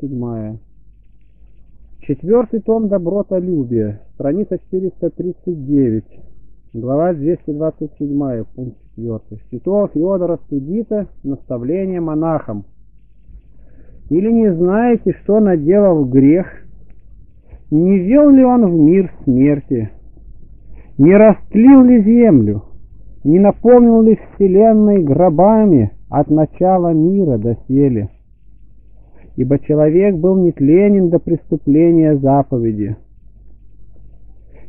27. Четвертый том «Добротолюбие», страница 439, глава 227, пункт 4. Святого Феодора Студита «Наставление монахам». Или не знаете, что наделал грех? Не вел ли он в мир смерти? Не растлил ли землю? Не наполнил ли вселенной гробами от начала мира до сели? Ибо человек был нетленен до преступления заповеди.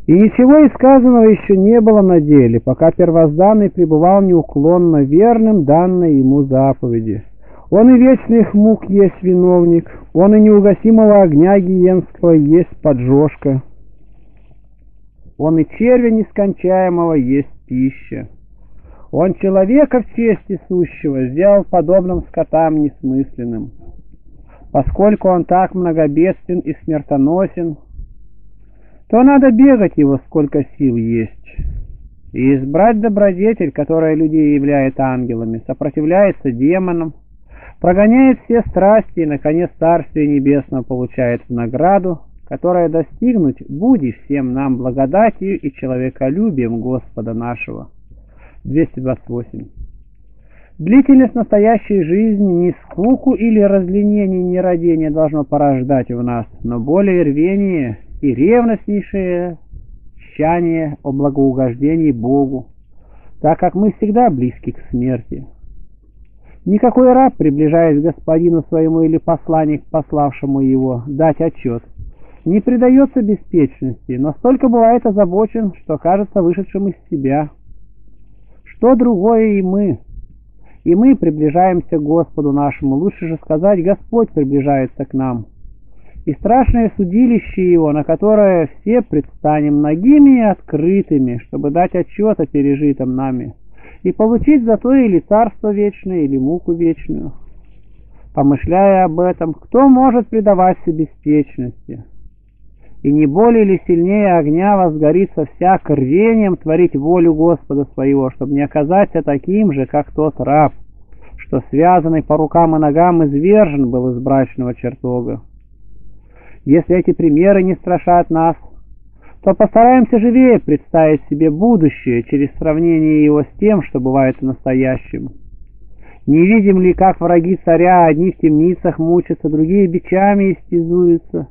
И ничего из сказанного еще не было на деле, пока первозданный пребывал неуклонно верным данной ему заповеди. Он и вечных мук есть виновник, он и неугасимого огня гиенского есть поджожка, он и червя нескончаемого есть пища. Он человека в чести сущего сделал подобным скотам несмысленным. Поскольку он так многобедствен и смертоносен, то надо бегать его, сколько сил есть. И избрать добродетель, которая людей являет ангелами, сопротивляется демонам, прогоняет все страсти и, наконец, Царствие Небесное получает в награду, которая достигнуть будет всем нам благодатью и человеколюбием Господа нашего. 228. Длительность настоящей жизни не скуку или разленение нерадения должно порождать в нас, но более рвение и ревностнейшее тщание о благоугождении Богу, так как мы всегда близки к смерти. Никакой раб, приближаясь к господину своему или посланник, пославшему его, дать отчет, не предается беспечности, но столько бывает озабочен, что кажется вышедшим из себя. Что другое и мы? И мы приближаемся к Господу нашему, лучше же сказать, Господь приближается к нам. И страшное судилище Его, на которое все предстанем ногими и открытыми, чтобы дать отчет о пережитом нами – и получить за то или царство вечное, или муку вечную. Помышляя об этом, кто может предаваться беспечности? И не более или сильнее огня возгорится всяк рвением творить волю Господа своего, чтобы не оказаться таким же, как тот раб, что связанный по рукам и ногам извержен был из брачного чертога. Если эти примеры не страшат нас, то постараемся живее представить себе будущее через сравнение его с тем, что бывает в настоящем. Не видим ли, как враги царя одни в темницах мучатся, другие бичами истязуются?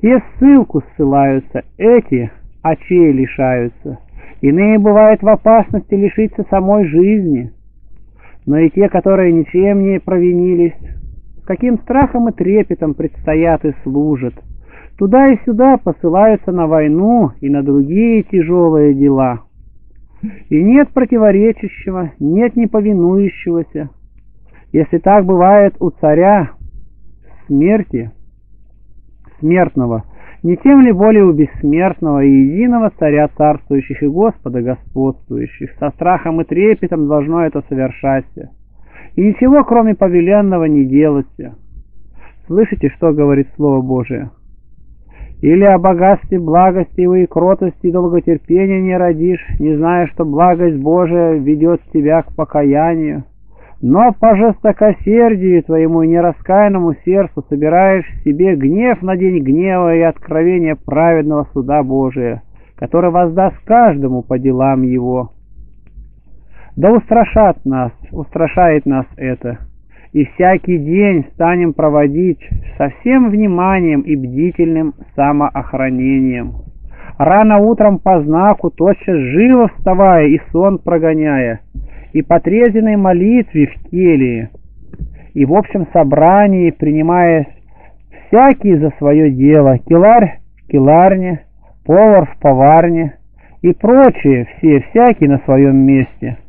Те ссылку ссылаются, эти очей лишаются. Иные бывают в опасности лишиться самой жизни. Но и те, которые ничем не провинились, с каким страхом и трепетом предстоят и служат – Туда и сюда посылаются на войну и на другие тяжелые дела. И нет противоречащего, нет неповинующегося. Если так бывает у царя смерти, смертного, не тем ли более у бессмертного и единого царя царствующих и Господа господствующих, со страхом и трепетом должно это совершаться. И ничего, кроме повеленного, не делаться. Слышите, что говорит Слово Божие? Или о богатстве, благости и кротости и долготерпения не родишь, не зная, что благость Божия ведет тебя к покаянию. Но по жестокосердию твоему и нераскаянному сердцу собираешь себе гнев на день гнева и откровение праведного суда Божия, который воздаст каждому по делам его. Да устрашат нас, устрашает нас это, и всякий день станем проводить со всем вниманием и бдительным самоохранением. Рано утром по знаку, тотчас живо вставая и сон прогоняя, и по трезвенной молитве в келии, и в общем собрании принимая всякий за свое дело, келарь в келарне, повар в поварне и прочие все, всякий на своем месте –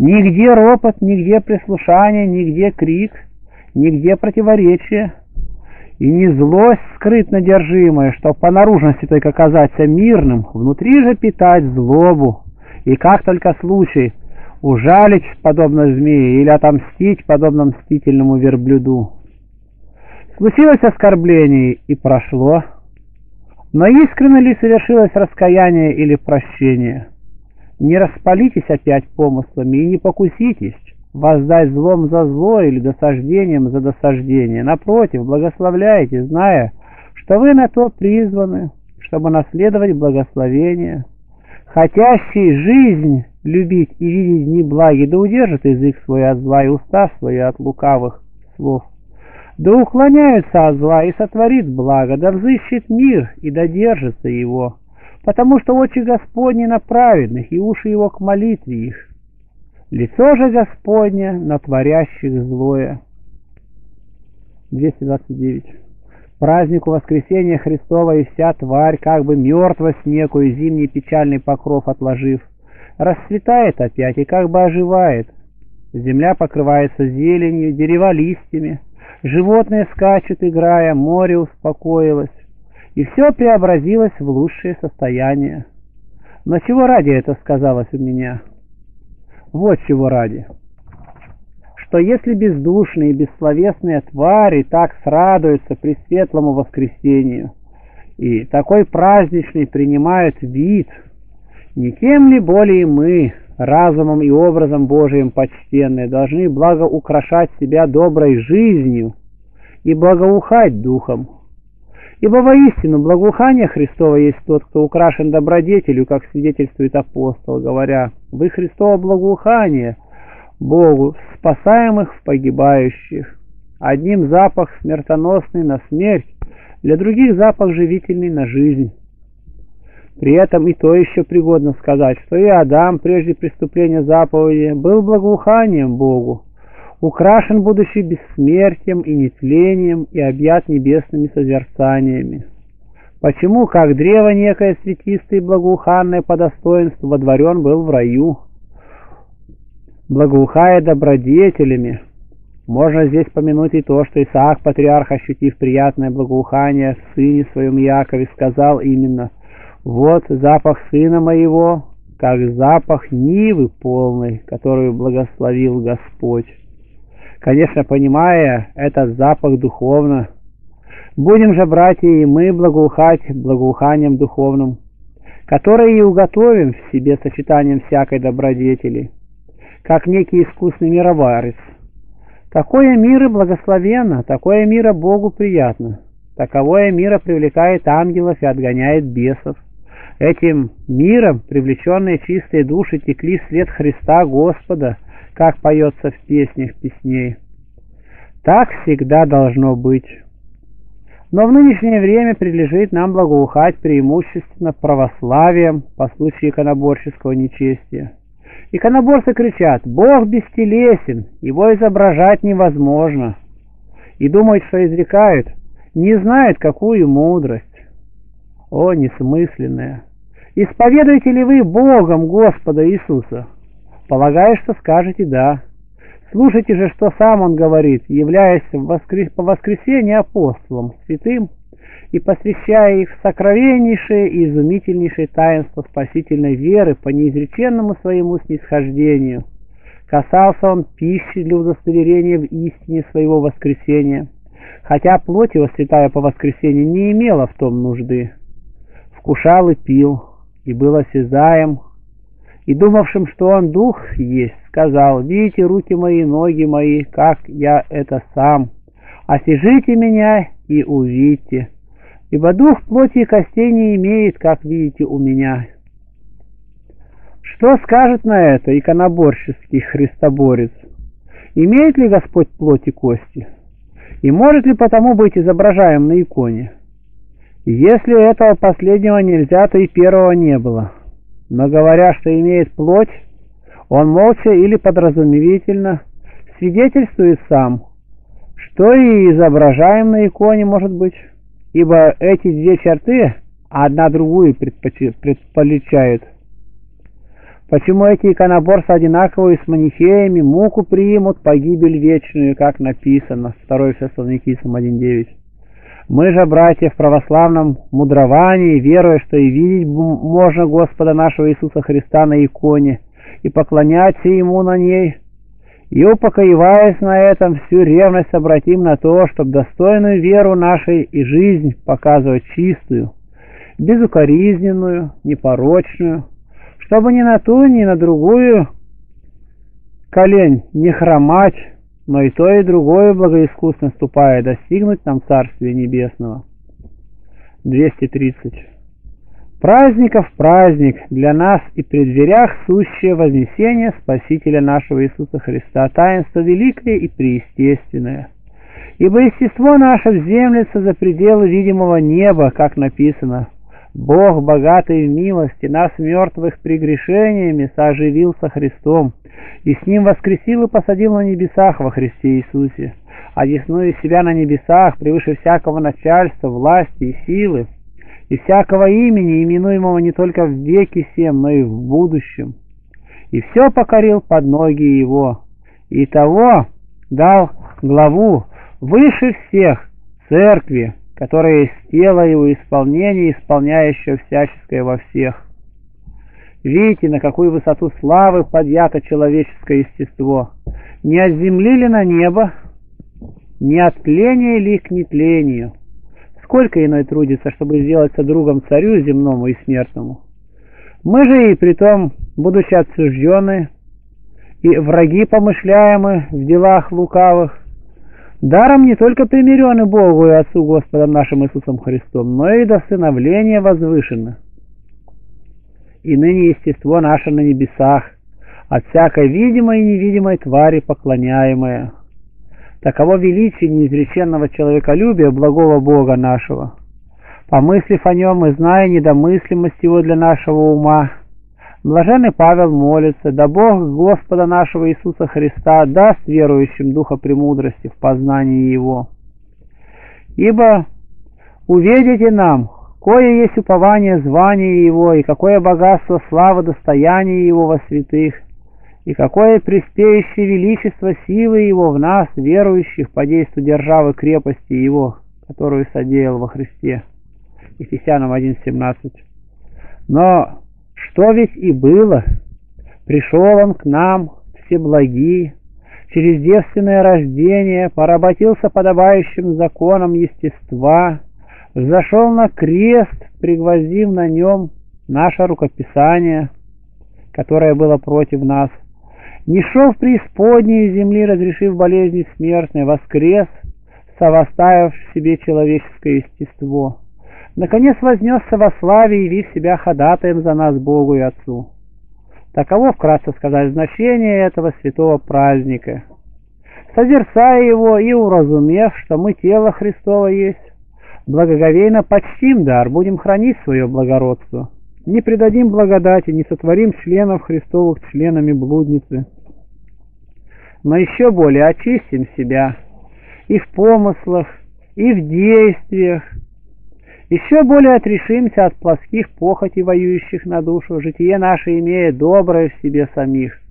Нигде ропот, нигде прислушание, нигде крик, нигде противоречие. И не злость скрытно держимая, что по наружности только казаться мирным, внутри же питать злобу. И как только случай ужалить, подобно змее, или отомстить, подобно мстительному верблюду. Случилось оскорбление и прошло. Но искренне ли совершилось раскаяние или прощение? Не распалитесь опять помыслами и не покуситесь, воздать злом за зло или досаждением за досаждение. Напротив, благословляйте, зная, что вы на то призваны, чтобы наследовать благословение. Хотящий жизнь любить и видеть дни благи, да удержит язык свой от зла и уста свои от лукавых слов. Да уклоняется от зла и сотворит благо, да взыщет мир и додержится его, потому что очи Господни на праведных и уши его к молитве их. Лицо же Господне на творящих злое. 229. Празднику воскресения Христова и вся тварь, как бы мертва с некую зимний печальный покров отложив, расцветает опять и как бы оживает. Земля покрывается зеленью, дерева листьями, животные скачут, играя, море успокоилось, и все преобразилось в лучшее состояние. Но чего ради это сказалось у меня? Вот чего ради. Что если бездушные и бессловесные твари так срадуются при светлому воскресению, и такой праздничный принимают вид, не тем ли более мы, разумом и образом Божиим почтенные, должны благоукрашать себя доброй жизнью и благоухать духом. Ибо воистину благоухание Христово есть тот, кто украшен добродетелью, как свидетельствует апостол, говоря, «Вы Христово благоухание Богу, спасаемых в погибающих». Одним запах смертоносный на смерть, для других запах живительный на жизнь. При этом и то еще пригодно сказать, что и Адам, прежде преступления заповеди, был благоуханием Богу, украшен будучи бессмертием и нетлением и объят небесными созерцаниями. Почему, как древо некое светистое и благоуханное по достоинству, водворен был в раю, благоухая добродетелями? Можно здесь помянуть и то, что Исаак, патриарх, ощутив приятное благоухание в сыне своем Якове, сказал именно «Вот запах сына моего, как запах нивы полной, которую благословил Господь» конечно, понимая этот запах духовно. Будем же, братья, и мы благоухать благоуханием духовным, которое и уготовим в себе сочетанием всякой добродетели, как некий искусный мироварец. Такое мира благословенно, такое мира Богу приятно, таковое мира привлекает ангелов и отгоняет бесов. Этим миром привлеченные чистые души текли вслед Христа Господа – как поется в песнях песней. Так всегда должно быть. Но в нынешнее время прилежит нам благоухать преимущественно православием по случаю иконоборческого нечестия. Иконоборцы кричат «Бог бестелесен, его изображать невозможно» и думают, что изрекают, не знают, какую мудрость. О, несмысленная! Исповедуете ли вы Богом Господа Иисуса? Полагаю, что скажете «да». Слушайте же, что сам он говорит, являясь воскрес... по воскресенье апостолом, святым, и посвящая их в сокровеннейшее и изумительнейшее таинство спасительной веры по неизреченному своему снисхождению. Касался он пищи для удостоверения в истине своего воскресения, хотя плоть его, святая по воскресенью, не имела в том нужды. Вкушал и пил, и был осязаем, и думавшим, что он дух есть, сказал, «Видите руки мои, ноги мои, как я это сам. Осижите меня и увидьте, ибо дух плоти и костей не имеет, как видите у меня». Что скажет на это иконоборческий христоборец? Имеет ли Господь плоть и кости? И может ли потому быть изображаем на иконе? Если этого последнего нельзя, то и первого не было но говоря, что имеет плоть, он молча или подразумевительно свидетельствует сам, что и изображаем на иконе может быть, ибо эти две черты одна другую предполечают. Почему эти иконоборцы одинаковые с манихеями муку примут, погибель вечную, как написано, 2 Фессалоникийцам 1.9. Мы же, братья, в православном мудровании, веруя, что и видеть можно Господа нашего Иисуса Христа на иконе, и поклоняться Ему на ней, и упокоиваясь на этом, всю ревность обратим на то, чтобы достойную веру нашей и жизнь показывать чистую, безукоризненную, непорочную, чтобы ни на ту, ни на другую колень не хромать, но и то, и другое благоискусно ступая, достигнуть нам Царствия Небесного. 230. Праздников праздник для нас и при дверях сущее вознесение Спасителя нашего Иисуса Христа, таинство великое и преестественное. Ибо естество наше вземлется за пределы видимого неба, как написано, Бог, богатый в милости, нас мертвых прегрешениями соживил со Христом, и с Ним воскресил и посадил на небесах во Христе Иисусе, одесную себя на небесах превыше всякого начальства, власти и силы, и всякого имени, именуемого не только в веке сем, но и в будущем. И все покорил под ноги Его, и того дал главу выше всех церкви, которая есть тело Его исполнение, исполняющее всяческое во всех. Видите, на какую высоту славы подъято человеческое естество. Не от земли ли на небо, не от тления ли к нетлению. Сколько иной трудится, чтобы сделаться другом царю земному и смертному. Мы же и притом, будучи отсуждены, и враги помышляемы в делах лукавых, даром не только примирены Богу и Отцу Господом нашим Иисусом Христом, но и до сыновления возвышено и ныне естество наше на небесах, от всякой видимой и невидимой твари поклоняемое. Таково величие неизреченного человеколюбия благого Бога нашего. Помыслив о нем и зная недомыслимость его для нашего ума, Блаженный Павел молится, да Бог Господа нашего Иисуса Христа даст верующим духа премудрости в познании Его. Ибо увидите нам, Кое есть упование звания Его, и какое богатство слава достояния Его во святых, и какое преспеющее величество силы Его в нас, верующих, по действию державы крепости Его, которую содеял во Христе. Ефесянам 1.17. Но что ведь и было, пришел Он к нам, все благие, через девственное рождение, поработился подобающим законам естества, взошел на крест, пригвоздив на нем наше рукописание, которое было против нас, не шел в преисподней земли, разрешив болезни смертные, воскрес, совоставив в себе человеческое естество. Наконец вознесся во славе, явив себя ходатаем за нас Богу и Отцу. Таково, вкратце сказать, значение этого святого праздника. Созерцая его и уразумев, что мы тело Христово есть, Благоговейно почтим дар, будем хранить свое благородство. Не предадим благодати, не сотворим членов Христовых членами блудницы. Но еще более очистим себя и в помыслах, и в действиях. Еще более отрешимся от плоских похотей, воюющих на душу, житие наше имея доброе в себе самих –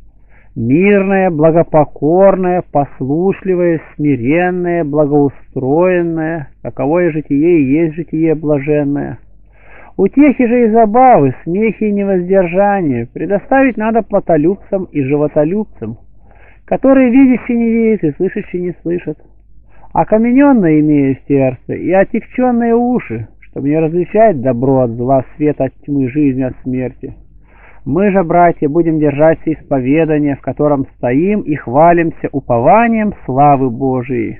мирное, благопокорное, послушливое, смиренное, благоустроенное, каковое житие и есть житие блаженное. Утехи же и забавы, смехи и невоздержание предоставить надо плотолюбцам и животолюбцам, которые видящие не видят и слышащие не слышат, окамененные имея сердце и отягченные уши, чтобы не различать добро от зла, свет от тьмы, жизнь от смерти. Мы же, братья, будем держаться исповедания, в котором стоим и хвалимся упованием славы Божией.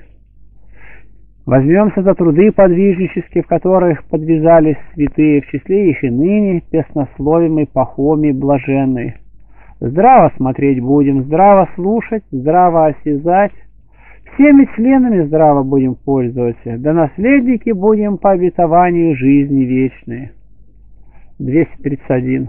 Возьмемся за труды подвижнические, в которых подвязались святые, в числе их и ныне песнословимый Пахомий Блаженный. Здраво смотреть будем, здраво слушать, здраво осязать, всеми членами здраво будем пользоваться, да наследники будем по обетованию жизни вечной. 231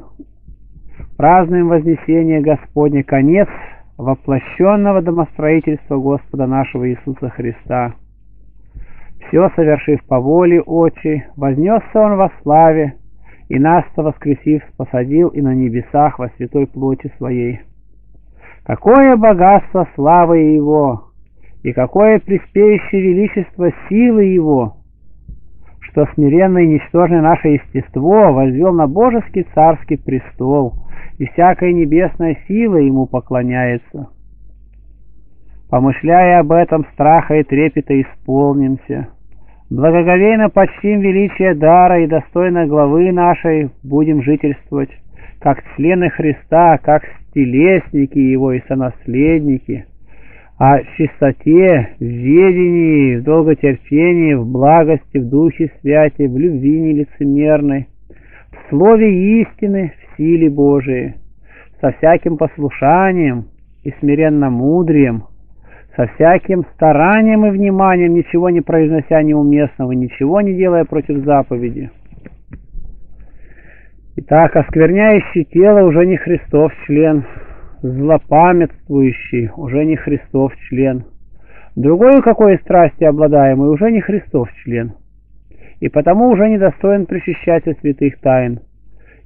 празднуем Вознесение Господне, конец воплощенного домостроительства Господа нашего Иисуса Христа. Все совершив по воле очи, вознесся Он во славе, и нас-то воскресив, посадил и на небесах во святой плоти Своей. Какое богатство славы Его, и какое приспеющее величество силы Его, что смиренное и ничтожное наше естество возвел на божеский царский престол — и всякая небесная сила ему поклоняется. Помышляя об этом, страха и трепета исполнимся. Благоговейно почтим величие дара и достойно главы нашей будем жительствовать, как члены Христа, как стелесники Его и сонаследники, о чистоте, в ведении, в долготерпении, в благости, в духе святи, в любви нелицемерной, в слове истины, в силе Божией, со всяким послушанием и смиренно мудрием, со всяким старанием и вниманием, ничего не произнося неуместного, ничего не делая против заповеди. Итак, оскверняющий тело уже не Христов член, злопамятствующий уже не Христов член, другой какой страсти обладаемый уже не Христов член, и потому уже недостоин причащаться святых тайн.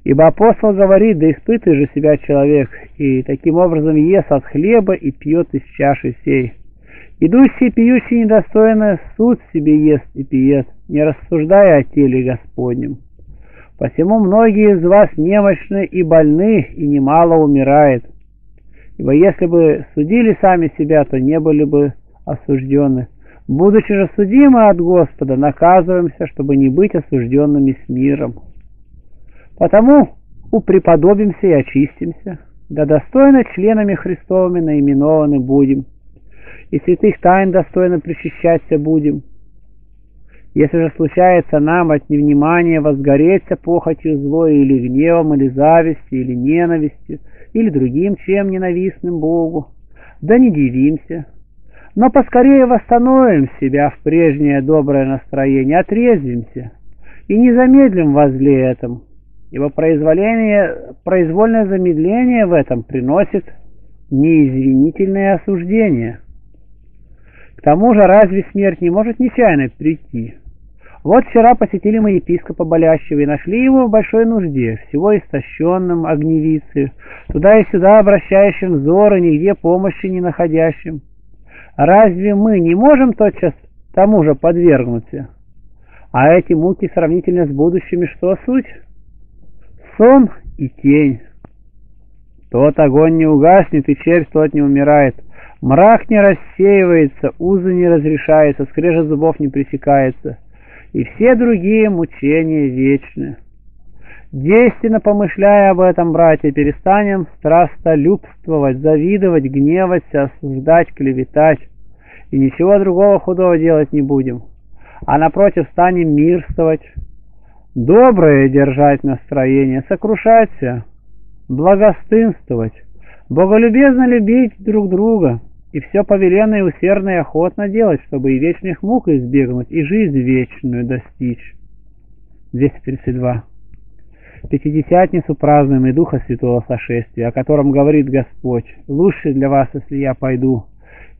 Ибо апостол говорит, да испытывай же себя человек, и таким образом ест от хлеба и пьет из чаши сей. Идущий пьющий недостойно суд себе ест и пьет, не рассуждая о теле Господнем. Посему многие из вас немощны и больны, и немало умирает. Ибо если бы судили сами себя, то не были бы осуждены. Будучи же судимы от Господа, наказываемся, чтобы не быть осужденными с миром. Потому упреподобимся и очистимся, да достойно членами Христовыми наименованы будем, и святых тайн достойно причащаться будем. Если же случается нам от невнимания возгореться похотью злой или гневом, или завистью, или ненавистью, или другим чем ненавистным Богу, да не дивимся, но поскорее восстановим себя в прежнее доброе настроение, отрезвимся и не замедлим возле этом, ибо произволение, произвольное замедление в этом приносит неизвинительное осуждение. К тому же разве смерть не может нечаянно прийти? Вот вчера посетили мы епископа болящего и нашли его в большой нужде, всего истощенным, огневицей, туда и сюда обращающим взоры, нигде помощи не находящим. Разве мы не можем тотчас тому же подвергнуться? А эти муки сравнительно с будущими что суть? сон и тень. Тот огонь не угаснет, и червь тот не умирает. Мрак не рассеивается, узы не разрешается, скрежет зубов не пресекается. И все другие мучения вечны. Действенно помышляя об этом, братья, перестанем страстолюбствовать, завидовать, гневаться, осуждать, клеветать. И ничего другого худого делать не будем. А напротив, станем мирствовать, доброе держать настроение, сокрушаться, благостынствовать, боголюбезно любить друг друга и все повеленное усердно и охотно делать, чтобы и вечных мук избегнуть, и жизнь вечную достичь. 232. Пятидесятницу празднуем и Духа Святого сошествия, о котором говорит Господь, «Лучше для вас, если я пойду,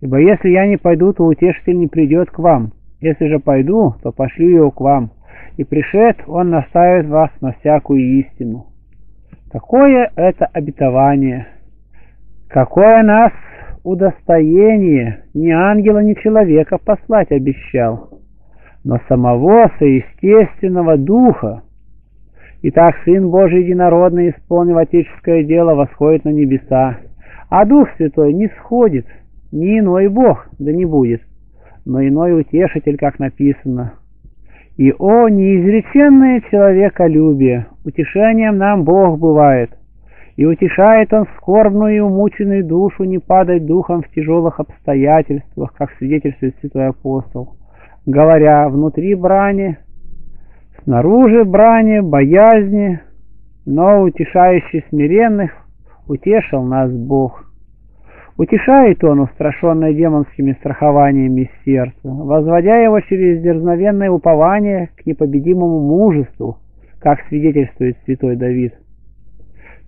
ибо если я не пойду, то утешитель не придет к вам, если же пойду, то пошлю его к вам» и пришед, он наставит вас на всякую истину. Какое это обетование! Какое нас удостоение ни ангела, ни человека послать обещал, но самого соестественного Духа. Итак, Сын Божий единородный, исполнив отеческое дело, восходит на небеса, а Дух Святой не сходит, ни иной Бог, да не будет, но иной утешитель, как написано – и, о, неизреченное человеколюбие! Утешением нам Бог бывает, и утешает Он скорбную и умученную душу не падать духом в тяжелых обстоятельствах, как свидетельствует святой апостол, говоря, внутри брани, снаружи брани, боязни, но утешающий смиренных утешил нас Бог. Утешает он, устрашенное демонскими страхованиями сердца, возводя его через дерзновенное упование к непобедимому мужеству, как свидетельствует святой Давид.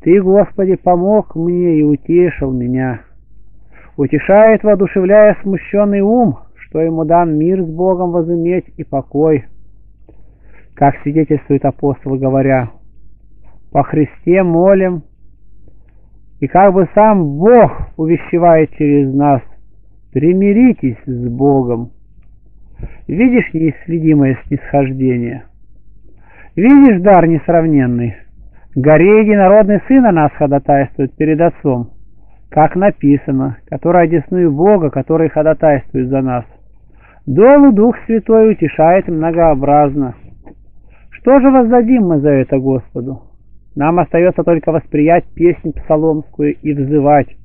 «Ты, Господи, помог мне и утешил меня». Утешает, воодушевляя смущенный ум, что ему дан мир с Богом возыметь и покой. Как свидетельствует апостол, говоря, «По Христе молим, и как бы сам Бог увещевает через нас, примиритесь с Богом. Видишь неисследимое снисхождение? Видишь дар несравненный? Горе единородный Сын о нас ходатайствует перед Отцом, как написано, который одесную Бога, который ходатайствует за нас. Долу Дух Святой утешает многообразно. Что же воздадим мы за это Господу? Нам остается только восприять песнь псаломскую и взывать.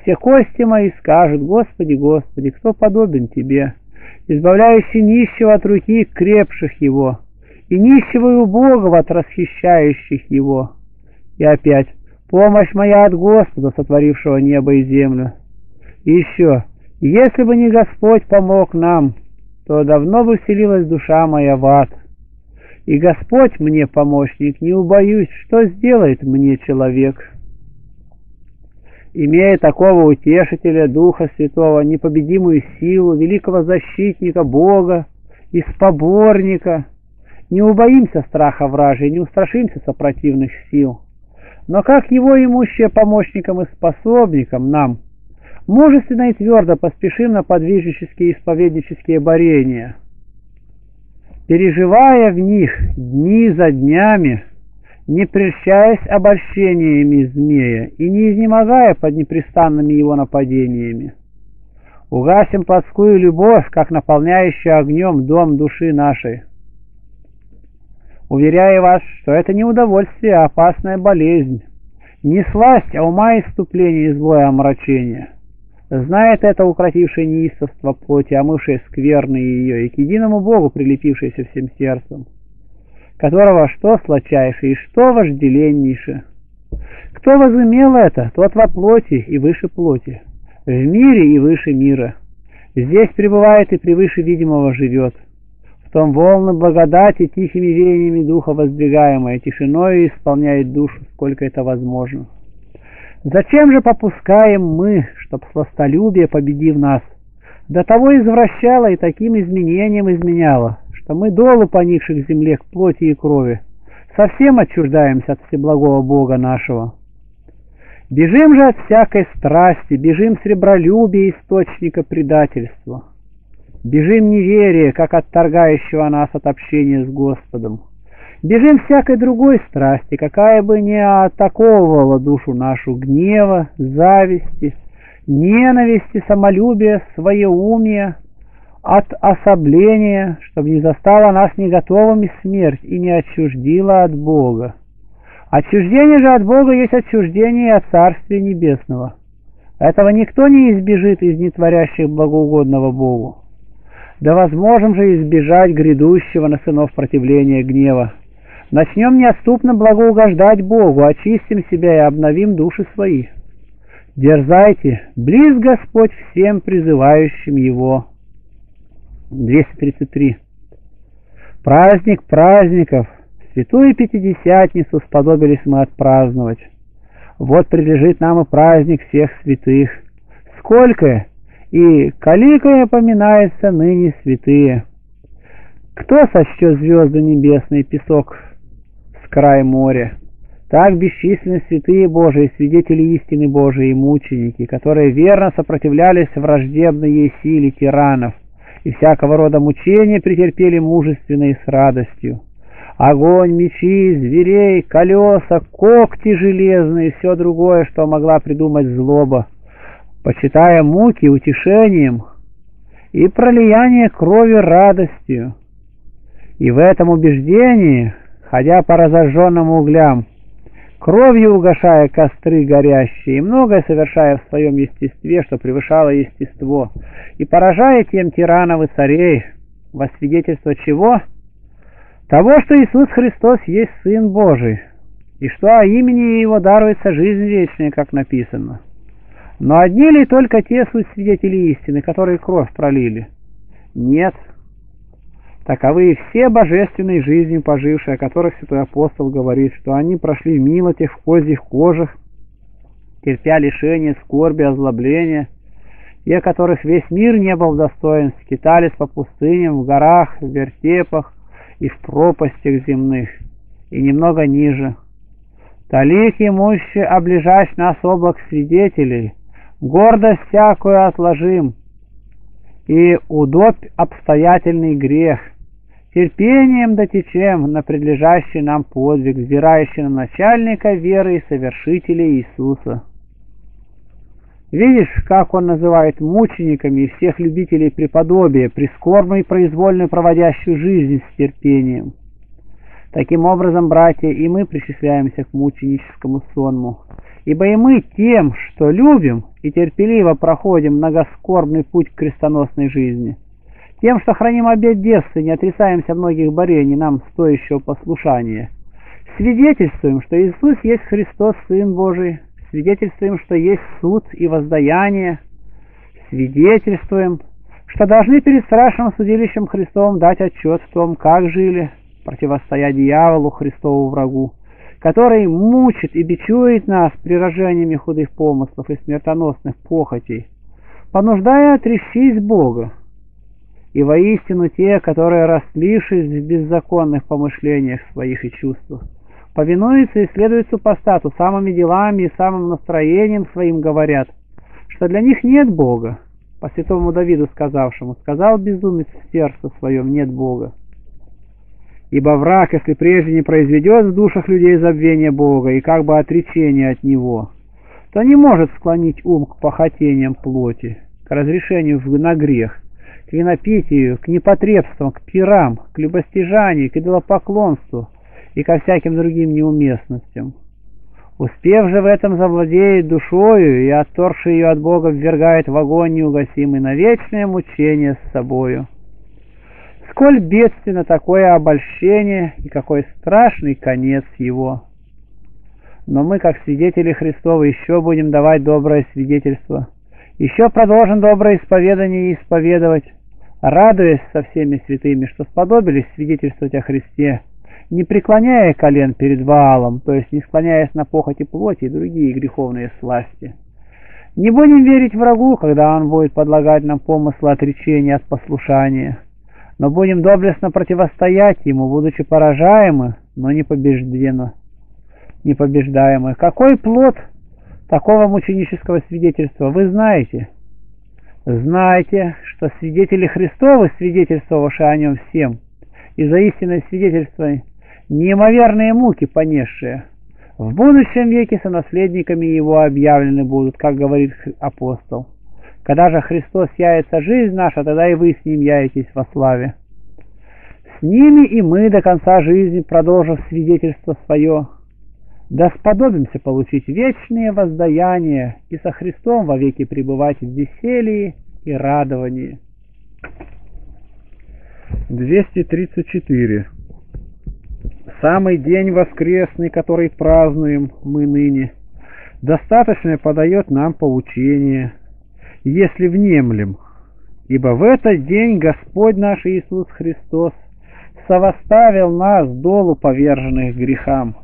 Все кости мои скажут, Господи, Господи, кто подобен Тебе, избавляющий нищего от руки крепших его, и нищего и убогого от расхищающих его. И опять, помощь моя от Господа, сотворившего небо и землю. И еще, если бы не Господь помог нам, то давно бы вселилась душа моя в ад. И Господь мне помощник, не убоюсь, что сделает мне человек. Имея такого утешителя, Духа Святого, непобедимую силу, великого защитника Бога и споборника, не убоимся страха вражьей, не устрашимся сопротивных сил. Но как его имущие помощникам и способникам нам, мужественно и твердо поспешим на подвижнические и исповеднические борения – переживая в них дни за днями, не прельщаясь обольщениями змея и не изнемогая под непрестанными его нападениями. Угасим плотскую любовь, как наполняющую огнем дом души нашей. Уверяю вас, что это не удовольствие, а опасная болезнь, не сласть, а ума иступление и злое омрачение. Знает это укротившее неистовство плоти, омывшее скверны ее, и к единому Богу прилепившееся всем сердцем, которого что сладчайше и что вожделеннейше. Кто возымел это, тот во плоти и выше плоти, в мире и выше мира. Здесь пребывает и превыше видимого живет. В том волны благодати тихими веяниями духа воздвигаемая, тишиной исполняет душу, сколько это возможно. Зачем же попускаем мы, чтоб сластолюбие, победив нас, до того извращало и таким изменением изменяло, что мы долу поникших земле к плоти и крови, совсем отчуждаемся от всеблагого Бога нашего. Бежим же от всякой страсти, бежим сребролюбия источника предательства. Бежим неверия, как отторгающего нас от общения с Господом. Бежим всякой другой страсти, какая бы ни атаковывала душу нашу гнева, зависти, ненависти, самолюбия, своеумия, от особления, чтобы не застала нас не готовыми смерть и не отчуждила от Бога. Отчуждение же от Бога есть отчуждение от Царствия Небесного. Этого никто не избежит из нетворящих благоугодного Богу. Да возможем же избежать грядущего на сынов противления гнева, Начнем неотступно благоугождать Богу, очистим себя и обновим души свои. Дерзайте, близ Господь всем призывающим Его. 233. Праздник праздников, Святую Пятидесятницу сподобились мы отпраздновать. Вот прилежит нам и праздник всех святых. Сколько и каликая поминается ныне святые. Кто сочтет звезды небесные песок край моря. Так бесчисленны святые Божии, свидетели истины Божией и мученики, которые верно сопротивлялись враждебной ей силе тиранов, и всякого рода мучения претерпели мужественно и с радостью. Огонь, мечи, зверей, колеса, когти железные и все другое, что могла придумать злоба, почитая муки утешением и пролияние крови радостью. И в этом убеждении ходя по разожженным углям, кровью угошая костры горящие, и многое совершая в своем естестве, что превышало естество, и поражая тем тиранов и царей, во свидетельство чего? Того, что Иисус Христос есть Сын Божий, и что о имени Его даруется жизнь вечная, как написано. Но одни ли только те суть свидетели истины, которые кровь пролили? Нет, Таковы все божественной жизнью пожившие, о которых святой апостол говорит, что они прошли мимо тех в козьих кожах, терпя лишения, скорби, озлобления, те, которых весь мир не был достоин, скитались по пустыням, в горах, в вертепах и в пропастях земных, и немного ниже. Талик имущие оближать нас облак свидетелей, гордость всякую отложим, и удобь обстоятельный грех — терпением дотечем на предлежащий нам подвиг, взирающий на начальника веры и совершителя Иисуса. Видишь, как он называет мучениками всех любителей преподобия, прискорбную и произвольную проводящую жизнь с терпением. Таким образом, братья, и мы причисляемся к мученическому сонму, ибо и мы тем, что любим и терпеливо проходим многоскорбный путь к крестоносной жизни, тем, что храним обет детства и не отрицаемся многих борений нам стоящего послушания, свидетельствуем, что Иисус есть Христос, Сын Божий, свидетельствуем, что есть суд и воздаяние, свидетельствуем, что должны перед страшным судилищем Христовым дать отчет в том, как жили, противостоя дьяволу, Христову врагу, который мучит и бичует нас прирожениями худых помыслов и смертоносных похотей, понуждая отречись Бога. И воистину те, которые, растлившись в беззаконных помышлениях своих и чувствах, повинуются и следуют супостату, самыми делами и самым настроением своим говорят, что для них нет Бога, по святому Давиду сказавшему, сказал безумец в сердце своем, нет Бога. Ибо враг, если прежде не произведет в душах людей забвение Бога и как бы отречение от Него, то не может склонить ум к похотениям плоти, к разрешению на грех, к винопитию, к непотребствам, к пирам, к любостяжанию, к идолопоклонству и ко всяким другим неуместностям. Успев же в этом завладеет душою и отторгший ее от Бога ввергает в огонь неугасимый на вечное мучение с собою. Сколь бедственно такое обольщение и какой страшный конец его. Но мы, как свидетели Христова, еще будем давать доброе свидетельство, еще продолжим доброе исповедание и исповедовать, радуясь со всеми святыми, что сподобились свидетельствовать о Христе, не преклоняя колен перед Ваалом, то есть не склоняясь на похоти плоти и другие греховные сласти. Не будем верить врагу, когда он будет подлагать нам помыслы отречения от послушания, но будем доблестно противостоять ему, будучи поражаемы, но не побеждены, не побеждаемы. Какой плод такого мученического свидетельства вы знаете? Знайте, что свидетели Христовы, свидетельствовавшие о нем всем, и за истинное свидетельство неимоверные муки понесшие, в будущем веке сонаследниками его объявлены будут, как говорит апостол. Когда же Христос яется жизнь наша, тогда и вы с Ним яетесь во славе. С ними и мы до конца жизни, продолжив свидетельство свое, да сподобимся получить вечные воздаяния и со Христом вовеки пребывать в веселье и радовании. 234. Самый день воскресный, который празднуем мы ныне, достаточно подает нам поучение, если внемлем, ибо в этот день Господь наш Иисус Христос совоставил нас долу поверженных грехам.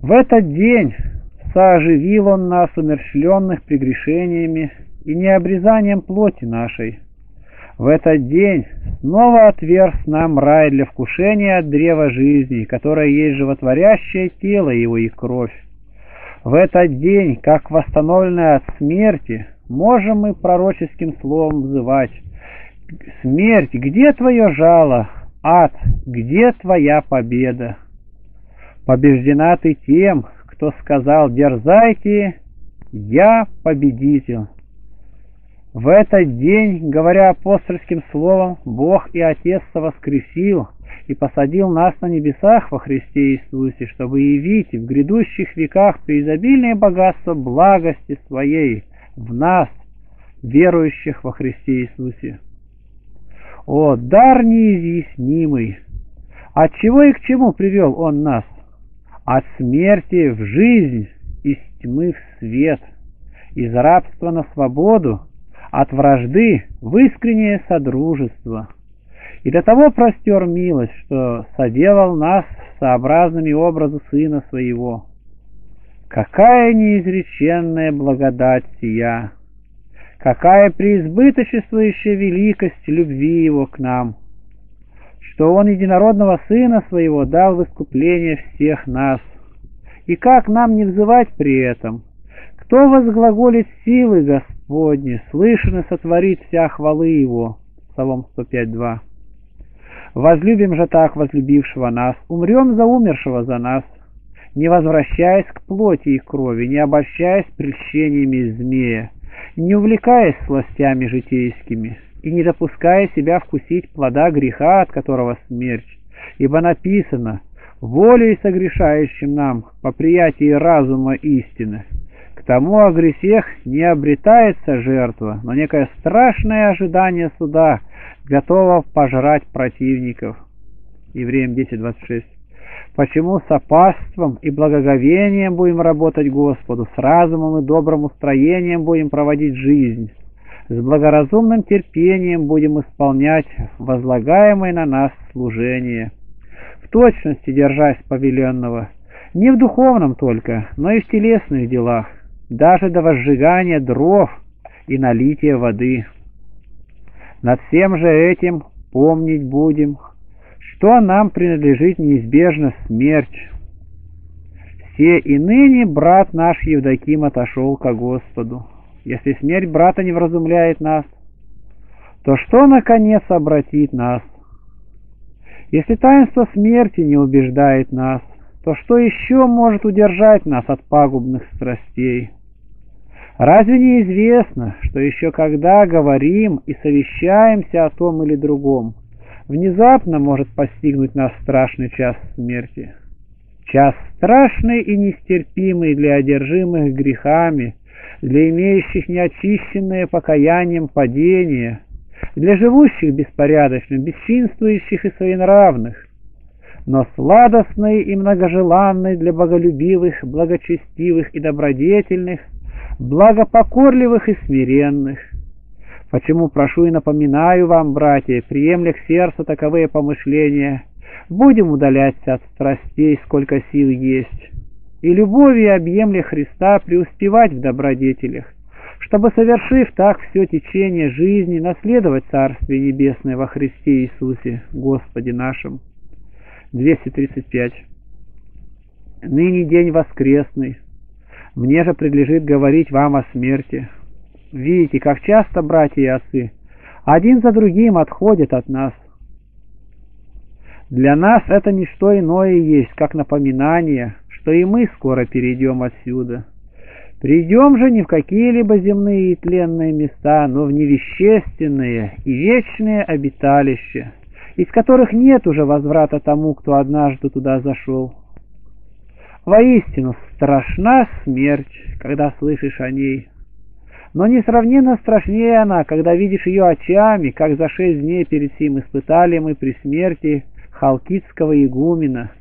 В этот день сооживил Он нас умерщвленных прегрешениями и необрезанием плоти нашей. В этот день снова отверз нам рай для вкушения от древа жизни, которое есть животворящее тело его и кровь. В этот день, как восстановленное от смерти, можем мы пророческим словом взывать «Смерть, где твое жало? Ад, где твоя победа?» Побеждена ты тем, кто сказал «Дерзайте, я победитель». В этот день, говоря апостольским словом, Бог и Отец воскресил и посадил нас на небесах во Христе Иисусе, чтобы явить в грядущих веках преизобильное богатство благости Своей в нас, верующих во Христе Иисусе. О, дар неизъяснимый! От чего и к чему привел Он нас? От смерти в жизнь, из тьмы в свет, из рабства на свободу, от вражды в искреннее содружество. И до того простер милость, что соделал нас сообразными образу Сына Своего. Какая неизреченная благодать сия! Какая преизбыточествующая великость любви Его к нам! Что Он единородного Сына Своего дал в искупление всех нас! И как нам не взывать при этом? Кто возглаголит силы Господни, слышно сотворит вся хвалы Его. Псалом 105.2 Возлюбим же так возлюбившего нас, умрем за умершего за нас, не возвращаясь к плоти и крови, не обольщаясь прельщениями змея, не увлекаясь сластями житейскими и не допуская себя вкусить плода греха, от которого смерть. Ибо написано, волей согрешающим нам по приятии разума истины. К тому о грехах не обретается жертва, но некое страшное ожидание суда, готово пожрать противников. Евреям 10.26. Почему с опаством и благоговением будем работать Господу, с разумом и добрым устроением будем проводить жизнь, с благоразумным терпением будем исполнять возлагаемое на нас служение, в точности держась повеленного, не в духовном только, но и в телесных делах, даже до возжигания дров и налития воды. Над всем же этим помнить будем, что нам принадлежит неизбежно смерть. Все и ныне брат наш Евдоким отошел ко Господу. Если смерть брата не вразумляет нас, то что, наконец, обратит нас? Если таинство смерти не убеждает нас, то что еще может удержать нас от пагубных страстей? Разве не известно, что еще когда говорим и совещаемся о том или другом, внезапно может постигнуть нас страшный час смерти? Час страшный и нестерпимый для одержимых грехами, для имеющих неочищенное покаянием падение, для живущих беспорядочно, бесчинствующих и своенравных, но сладостный и многожеланный для боголюбивых, благочестивых и добродетельных, благопокорливых и смиренных. Почему прошу и напоминаю вам, братья, приемля к сердцу таковые помышления, будем удаляться от страстей, сколько сил есть, и любовью объемля Христа преуспевать в добродетелях, чтобы, совершив так все течение жизни, наследовать Царствие Небесное во Христе Иисусе, Господе нашим. 235. Ныне день воскресный, мне же предлежит говорить вам о смерти. Видите, как часто братья и отцы один за другим отходят от нас. Для нас это не что иное есть, как напоминание – что и мы скоро перейдем отсюда. Придем же не в какие-либо земные и тленные места, но в невещественные и вечные обиталища, из которых нет уже возврата тому, кто однажды туда зашел. Воистину страшна смерть, когда слышишь о ней, но несравненно страшнее она, когда видишь ее очами, как за шесть дней перед сим испытали мы при смерти халкитского игумена —